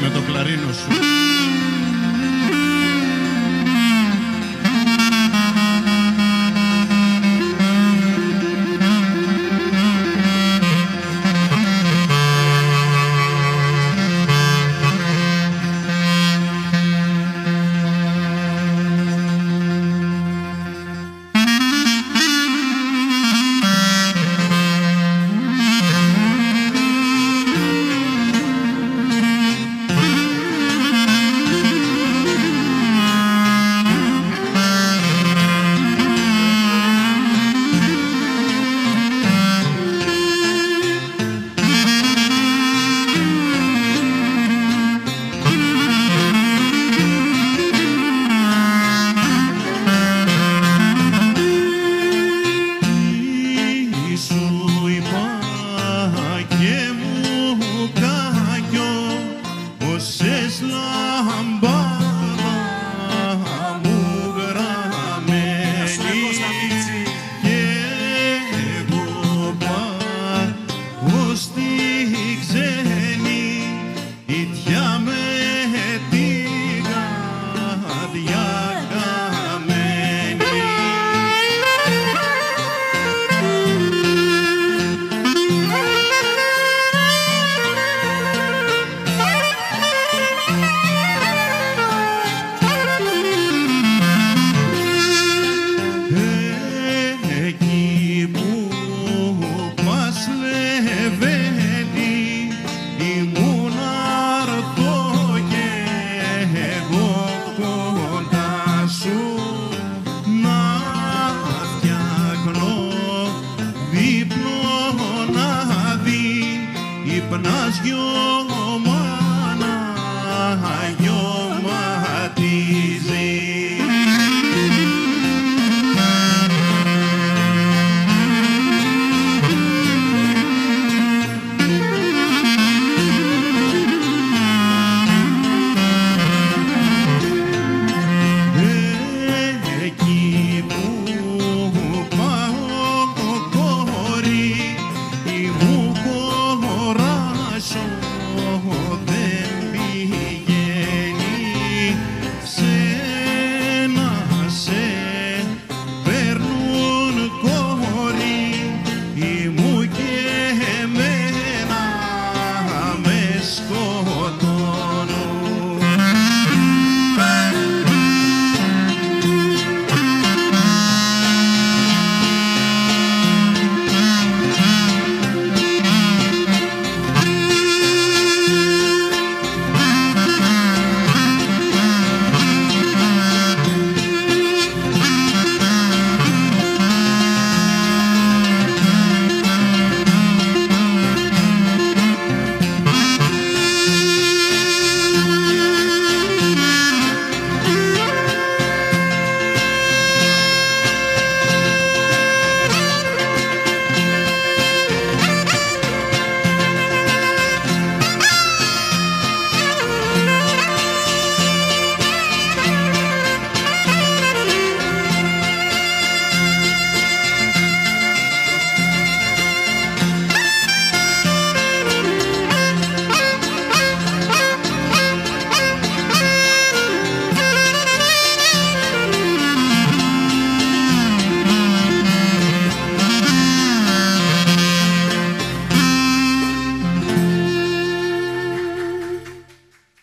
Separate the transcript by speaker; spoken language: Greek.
Speaker 1: με το κλαρίνο σου.